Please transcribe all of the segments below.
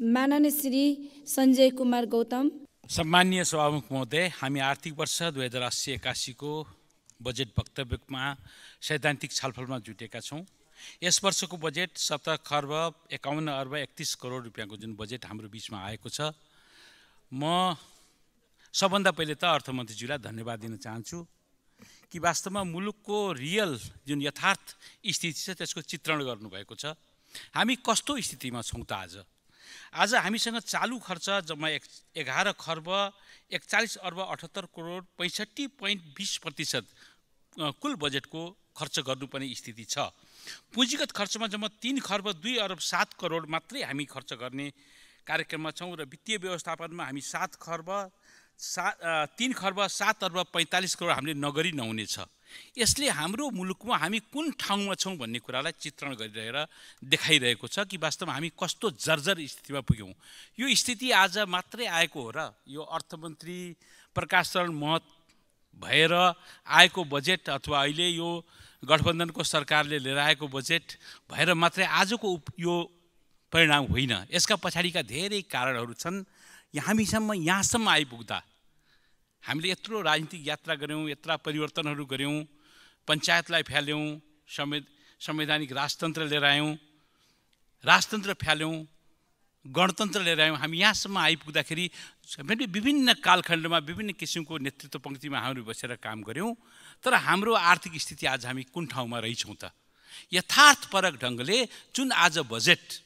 माननीय श्री सञ्जय कुमार गौतम। सम्मानीय सभामुख महोदय हामी आर्थिक वर्ष दुई हजार अस्सी एकासीको बजेट वक्तव्यमा सैद्धान्तिक छलफलमा जुटेका छौँ। यस वर्षको बजेट सत्र खर्ब एकाउन्न अर्ब एकतिस करोड रुपियाँको जुन बजेट हाम्रो बिचमा आएको छ। म सबभन्दा पहिले त अर्थमन्त्रीज्यूलाई धन्यवाद दिन चाहन्छु कि वास्तवमा मुलुकको रियल जुन यथार्थ स्थिति छ त्यसको चित्रण गर्नुभएको छ। हामी कस्तो स्थितिमा छौँ त आज? आज हामीसँग चालु खर्च जम्मा एक एघार खर्ब एकचालिस अर्ब अठहत्तर करोड पैँसठी पोइन्ट बिस प्रतिशत कुल बजेटको खर्च गर्नुपर्ने स्थिति छ। पुँजीगत खर्चमा जम्मा तिन खर्ब दुई अरब सात करोड मात्रै हामी खर्च गर्ने कार्यक्रममा छौँ र वित्तीय व्यवस्थापनमा हामी सात खर्ब सा तिन खर्ब सात अर्ब पैँतालिस करोड हामीले नगरी नहुनेछ। यसले हाम्रो मुलुकमा हामी कुन ठाउँमा छौँ भन्ने कुरालाई चित्रण गरिरहेर देखाइरहेको छ कि वास्तवमा हामी कस्तो जर्जर स्थितिमा पुग्यौँ। यो स्थिति आज मात्रै आएको हो र यो अर्थमन्त्री प्रकाश चरण महत भएर आएको बजेट अथवा अहिले यो गठबन्धनको सरकारले लिएर आएको बजेट भएर मात्रै आजको यो परिणाम होइन। यसका पछाडिका धेरै कारणहरू छन्। हामीसम्म यहाँसम्म आइपुग्दा। हामीले यत्रो राजनीतिक यात्रा गऱ्यौँ यत्रा परिवर्तनहरू गऱ्यौँ पञ्चायतलाई फ्याल्यौँ संवै संवैधानिक राजतन्त्र लिएर आयौँ राजतन्त्र फ्याल्यौँ गणतन्त्र लिएर आयौँ। हामी यहाँसम्म आइपुग्दाखेरि हामीले विभिन्न कालखण्डमा विभिन्न किसिमको नेतृत्व पङ्क्तिमा हामी बसेर काम गऱ्यौँ। तर हाम्रो आर्थिक स्थिति आज हामी कुन ठाउँमा रहेछौँ त? यथार्थपरक ढङ्गले जुन आज बजेट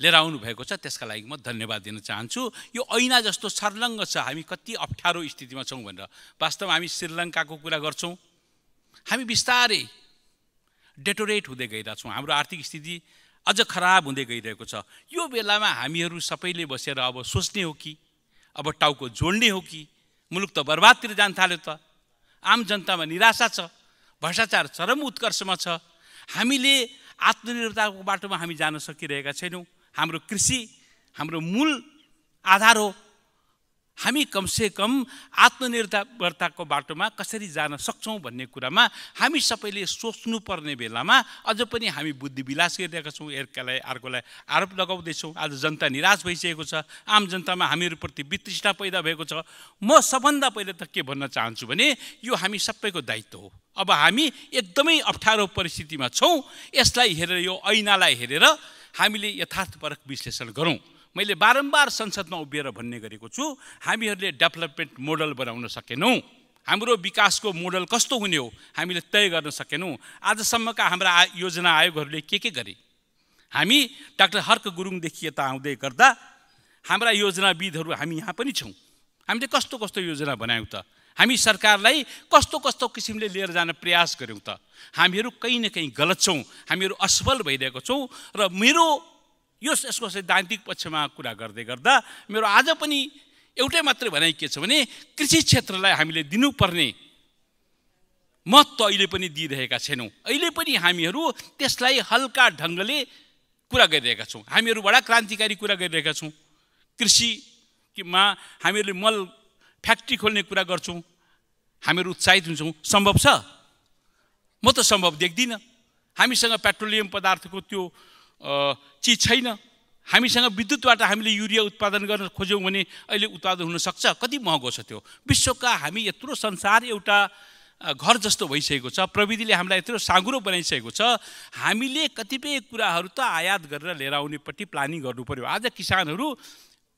लिएर आउनुभएको छ त्यसका लागि म धन्यवाद दिन चाहन्छु। यो ऐना जस्तो सर्लङ्ग छ हामी कति अप्ठ्यारो स्थितिमा छौँ भनेर। वास्तवमा हामी श्रीलङ्काको कुरा गर्छौँ। हामी बिस्तारै डेटोरेट हुँदै गइरहेछौँ। हाम्रो आर्थिक स्थिति अझ खराब हुँदै गइरहेको छ। यो बेलामा हामीहरू सबैले बसेर अब सोच्ने हो कि? अब टाउको जोड्ने हो कि? मुलुक त बर्बादतिर जान थाल्यो त। आम जनतामा निराशा छ। भ्रष्टाचार चरम उत्कर्षमा छ। हामीले आत्मनिर्भरताको बाटोमा हामी जान सकिरहेका छैनौँ। हाम्रो कृषि हाम्रो मूल आधार हो। हामी कमसेकम आत्मनिर्भरताको बाटोमा कसरी जान सक्छौँ भन्ने कुरामा हामी सबैले सोच्नुपर्ने बेलामा अझ पनि हामी बुद्धि विलास गरिरहेका छौँ। अर्कालाई अर्कोलाई आरोप लगाउँदैछौँ। आज जनता निराश भइसकेको छ। आम जनतामा हामीहरूप्रति वितृष्णा पैदा भएको छ। म सबभन्दा पहिले त के भन्न चाहन्छु भने यो हामी सबैको दायित्व हो। अब हामी एकदमै अप्ठ्यारो परिस्थितिमा छौँ। यसलाई हेरेर यो ऐनालाई हेरेर हामीले यथार्थपरक विश्लेषण गरौँ। मैले बारम्बार संसदमा उभिएर भन्ने गरेको छु हामीहरूले डेभलपमेन्ट मोडल बनाउन सकेनौँ। हाम्रो विकासको मोडल कस्तो हुने हो हामीले तय गर्न सकेनौँ। आजसम्मका हाम्रा योजना आयोगहरूले के के गरे? हामी डाक्टर हर्क गुरुङदेखि यता आउँदै गर्दा हाम्रा योजनाविदहरू हामी यहाँ पनि छौँ। हामीले कस्तो कस्तो योजना बनायौँ त? हामी सरकारलाई कस्तो कस्तो किसिमले लिएर जान प्रयास गऱ्यौँ त। हामीहरू कहीँ न कहीँ गलत छौँ हामीहरू असफल भइरहेको छौँ र मेरो यो यसको सैद्धान्तिक पक्षमा कुरा गर्दै गर्दा मेरो आज पनि एउटै मात्रै भनाइ के छ भने कृषि क्षेत्रलाई हामीले दिनुपर्ने महत्त्व अहिले पनि दिइरहेका छैनौँ। अहिले पनि हामीहरू त्यसलाई हल्का ढङ्गले कुरा गरिरहेका छौँ। हामीहरू बडा क्रान्तिकारी कुरा गरिरहेका छौँ। कृषिमा हामीहरूले मल फ्याक्ट्री खोल्ने कुरा गर्छौँ। हामीहरू उत्साहित हुन्छौँ। सम्भव छ? म त सम्भव देख्दिनँ। हामीसँग पेट्रोलियम पदार्थको त्यो चिज छैन। हामीसँग विद्युतबाट हामीले युरिया उत्पादन गर्न खोज्यौँ भने अहिले उत्पादन हुनसक्छ। कति महँगो छ त्यो? विश्वका हामी यत्रो संसार एउटा घर जस्तो भइसकेको छ। प्रविधिले हामीलाई यत्रो साँगुरो बनाइसकेको छ। हामीले कतिपय कुराहरू त आयात गरेर लिएर आउनेपट्टि प्लानिङ गर्नु पऱ्यो आज किसानहरू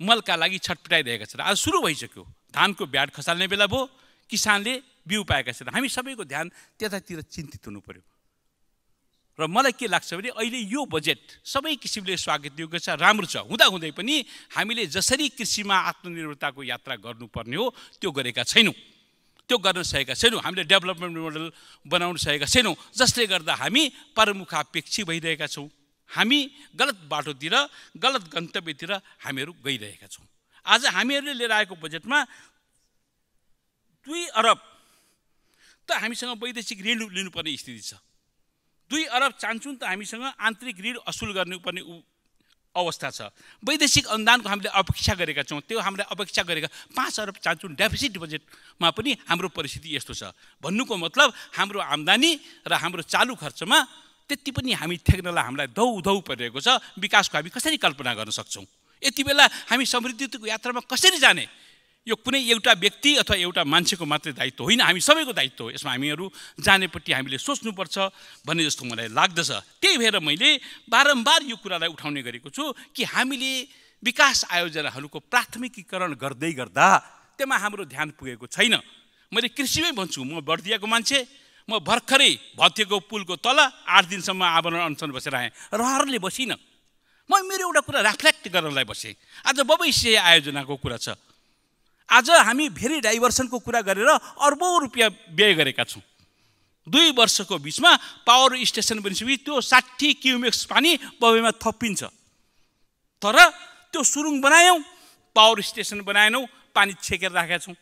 मलका लागि छटपटाइरहेका छन्। आज सुरु भइसक्यो। धानको ब्याड खसाल्ने बेला भयो किसानले बिउ पाएका छन्। हामी सबैको ध्यान त्यतातिर चिन्तित हुनु पऱ्यो र मलाई के लाग्छ भने अहिले यो बजेट सबै किसिमले स्वागत योग्य छ राम्रो छ। हुँदाहुँदै पनि हामीले जसरी कृषिमा आत्मनिर्भरताको यात्रा गर्नुपर्ने हो त्यो गरेका छैनौँ। त्यो गर्न सकेका छैनौँ। हामीले डेभलपमेन्ट मोडल बनाउन सकेका छैनौँ। जसले गर्दा हामी परमुखापेक्षी भइरहेका छौँ। हामी गलत बाटोतिर गलत गन्तव्यतिर हामीहरू गइरहेका छौँ। आज हामीहरूले लिएर आएको बजेटमा दुई अरब त हामीसँग वैदेशिक ऋण लिनुपर्ने स्थिति छ। दुई अरब चाहन्छौँ त हामीसँग आन्तरिक ऋण असुल गर्नुपर्ने अवस्था छ। वैदेशिक अनुदानको हामीले अपेक्षा गरेका छौँ त्यो हामीले अपेक्षा गरेका पाँच अरब चाहन्छौँ डेफिसिट बजेटमा पनि हाम्रो परिस्थिति यस्तो छ। भन्नुको मतलब हाम्रो आम्दानी र हाम्रो चालु खर्चमा त्यति पनि हामी ठेक्नलाई हामीलाई दौ दौ परिरहेको छ। विकासको हामी कसरी कल्पना गर्न सक्छौँ? यति बेला हामी समृद्धिको यात्रामा कसरी जाने? यो कुनै एउटा व्यक्ति अथवा एउटा मान्छेको मात्रै दायित्व होइन हामी सबैको दायित्व हो। यसमा हामीहरू जानेपट्टि हामीले सोच्नुपर्छ भन्ने जस्तो मलाई लाग्दछ। त्यही भएर मैले बारम्बार यो कुरालाई उठाउने गरेको छु कि हामीले विकास आयोजनाहरूको प्राथमिकीकरण गर्दै गर्दा त्यसमा हाम्रो ध्यान पुगेको छैन। मैले कृषिमै भन्छु म बर्दियाको मान्छे म भर्खरै भत्तेको पुलको तल आठ दिनसम्म आवरण अनसन बसेर आएँ। रहरले बसिनँ। म मेरो एउटा कुरा रिफ्लेक्ट गर्नलाई बसेँ। आज भविष्य आयोजनाको कुरा छ। आज हामी भेरी डाइभर्सनको कुरा गरेर अर्बौँ रुपियाँ व्यय गरेका छौँ। दुई वर्षको बिचमा पावर स्टेसन बनिसकेपछि त्यो साठी क्युमेक्स पानी बबेमा थपिन्छ। तर त्यो सुरुङ बनायौँ पावर स्टेसन बनाएनौँ पानी छेकेर राखेका छौँ।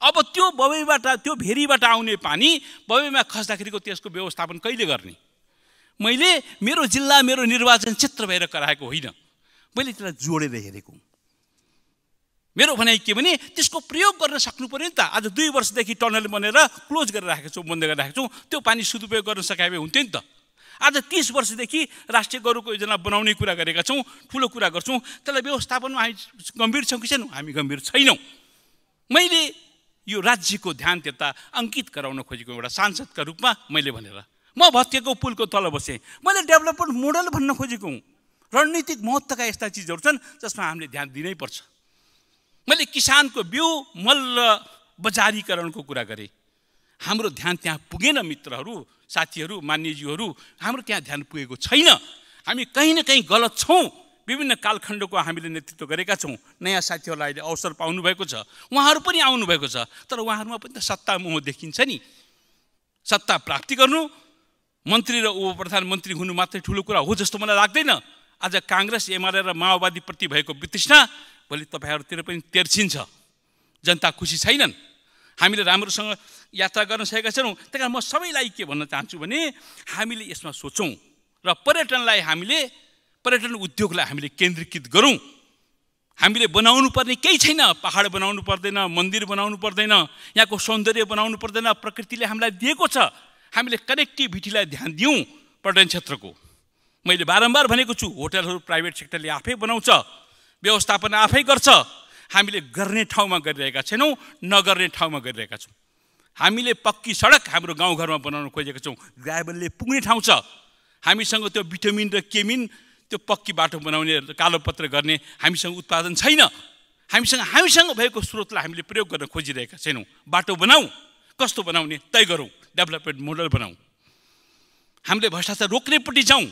अब त्यो बबैबाट त्यो भेरीबाट आउने पानी बबैमा खस्दाखेरिको त्यसको व्यवस्थापन कहिले गर्ने? मैले मेरो जिल्ला मेरो निर्वाचन क्षेत्र भएर कराएको होइन। मैले त्यसलाई जोडेर हेरेको मेरो भनाइ के भने त्यसको प्रयोग गर्न सक्नु पऱ्यो नि त। आज दुई वर्षदेखि टनल बनेर क्लोज गरेर राखेको छौँ बन्द गरेर राखेको छौँ। त्यो पानी सदुपयोग गर्न सकाए हुन्थ्यो नि त। आज तिस वर्षदेखि राष्ट्रिय गौरवको योजना बनाउने कुरा गरेका छौँ ठुलो कुरा गर्छौँ। त्यसलाई व्यवस्थापनमा हामी गम्भीर छौँ कि छैनौँ? हामी गम्भीर छैनौँ। मैले यो राज्यको ध्यान त्यता अङ्कित गराउन खोजेको एउटा सांसदका रूपमा मैले भनेर म भत्किएको पुलको तल बसेँ। मैले डेभलपमेन्ट मोडल भन्न खोजेको हुँ। रणनीतिक महत्त्वका यस्ता चिजहरू छन् जसमा हामीले ध्यान दिनै पर्छ। मैले किसानको बिउ मल र बजारीकरणको कुरा गरेँ। हाम्रो ध्यान त्यहाँ पुगेन मित्रहरू साथीहरू मान्यज्यूहरू। हाम्रो त्यहाँ ध्यान पुगेको छैन। हामी कहीँ न कहीँ गलत छौँ। विभिन्न कालखण्डको हामीले नेतृत्व गरेका छौँ। नयाँ साथीहरूलाई अहिले अवसर पाउनुभएको छ। उहाँहरू पनि आउनुभएको छ। तर उहाँहरूमा पनि त सत्ता मोह देखिन्छ नि। सत्ता प्राप्ति गर्नु मन्त्री र उप प्रधानमन्त्री हुनु मात्रै ठुलो कुरा हो जस्तो मलाई लाग्दैन। आज काङ्ग्रेस एमाले र माओवादीप्रति भएको वितृष्णा भोलि तपाईँहरूतिर पनि तेर्सिन्छ। जनता खुसी छैनन्। हामीले राम्रोसँग यात्रा गर्न सकेका छैनौँ। त्यही कारण म सबैलाई के भन्न चाहन्छु भने हामीले यसमा सोचौँ र पर्यटनलाई हामीले पर्यटन उद्योगलाई हामीले केन्द्रीकृत गरौँ। हामीले बनाउनु पर्ने केही छैन। पहाड बनाउनु पर्दैन मन्दिर बनाउनु पर्दैन यहाँको सौन्दर्य बनाउनु पर्दैन प्रकृतिले हामीलाई दिएको छ। हामीले कनेक्टिभिटीलाई ध्यान दिउँ पर्यटन क्षेत्रको। मैले बारम्बार भनेको छु होटलहरू प्राइभेट सेक्टरले आफै बनाउँछ व्यवस्थापन आफै गर्छ। हामीले गर्ने ठाउँमा गरिरहेका छैनौँ नगर्ने ठाउँमा गरिरहेका छौँ। हामीले पक्की सडक हाम्रो गाउँघरमा बनाउन खोजेका छौँ ग्राभलले पुग्ने ठाउँ छ। हामीसँग त्यो भिटामिन र केमिन त्यो पक्की बाटो बनाउने कालोपत्र गर्ने हामीसँग उत्पादन छैन। हामीसँग हामीसँग भएको स्रोतलाई हामीले प्रयोग गर्न खोजिरहेका छैनौँ। बाटो बनाऊ कस्तो बनाउने तय गरौँ। डेभलपमेन्ट मोडल बनाऊ। हामीले भ्रष्टाचार रोक्नेपट्टि जाउँ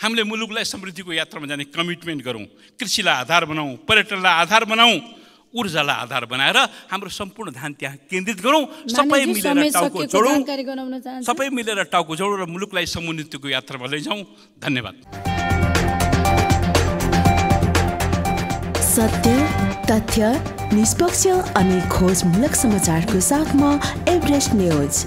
हामीले मुलुकलाई समृद्धिको यात्रामा जाने कमिटमेन्ट गरौँ। कृषिलाई आधार बनाऊ पर्यटनलाई आधार बनाऊ ऊर्जालाई आधार बनाएर हाम्रो सम्पूर्ण ध्यान त्यहाँ केन्द्रित गरौँ। सबै मिलेर टाउको जोडौँ। सबै मिलेर टाउको जोडौँ र मुलुकलाई समुन्नतिको यात्रामा लैजाउँ धन्यवाद। सत्य तथ्य निष्पक्ष अनि खोजमूलक समाचारको साथमा एभरेस्ट न्युज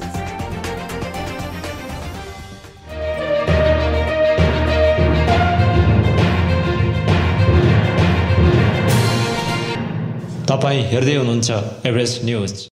तपाईँ हेर्दै हुनुहुन्छ एभरेस्ट न्युज